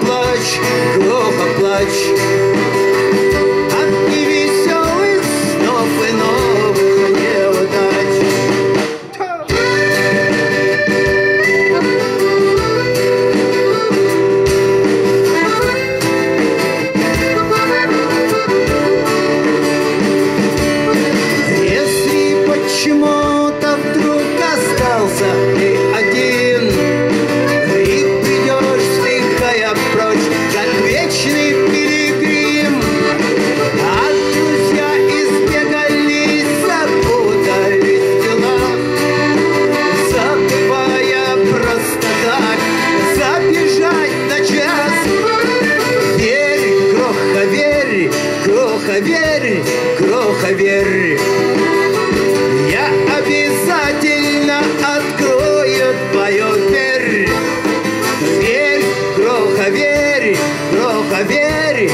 плачь, гроха плачь. верь, кроха, верь. Я обязательно открою твою дверь. Верь, кроха, верь, кроха, верь,